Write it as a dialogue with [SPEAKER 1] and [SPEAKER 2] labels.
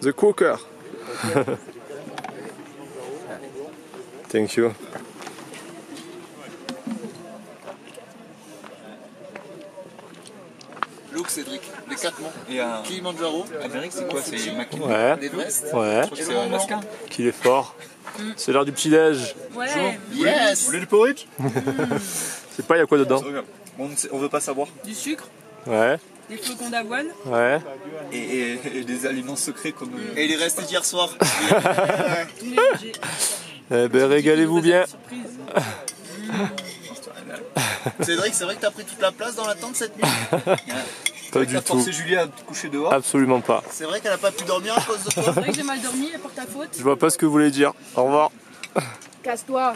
[SPEAKER 1] The cooker. Thank you.
[SPEAKER 2] Look Cédric, les quatre monts.
[SPEAKER 3] Et un.
[SPEAKER 2] Kilimanjaro,
[SPEAKER 3] Amérique, c'est quoi C'est Mackin
[SPEAKER 1] Ouais,
[SPEAKER 2] l'Everest.
[SPEAKER 1] ouais,
[SPEAKER 3] C'est Alaska
[SPEAKER 1] qu'il est fort. C'est l'heure du petit-déj.
[SPEAKER 4] Ouais,
[SPEAKER 2] Yes
[SPEAKER 3] Vous voulez du porridge
[SPEAKER 1] Je sais pas, il y a quoi dedans
[SPEAKER 3] on, ne sait- on veut pas savoir.
[SPEAKER 4] du sucre,
[SPEAKER 1] Ouais,
[SPEAKER 4] des flocons d'avoine.
[SPEAKER 1] Ouais.
[SPEAKER 3] Et, des aliments secrets comme. Euh,
[SPEAKER 2] et il est resté d'hier soir.
[SPEAKER 1] eh ben régalez-vous bien.
[SPEAKER 2] Cédric, c'est vrai que t'as pris toute la place dans la tente cette nuit
[SPEAKER 1] Pas du tout.
[SPEAKER 3] forcé Julia à te coucher dehors
[SPEAKER 1] Absolument pas.
[SPEAKER 2] C'est vrai qu'elle a pas pu dormir à cause de toi.
[SPEAKER 4] C'est vrai que j'ai mal dormi, elle pour ta faute.
[SPEAKER 1] Je vois pas ce que vous voulez dire. Au revoir.
[SPEAKER 4] Casse-toi.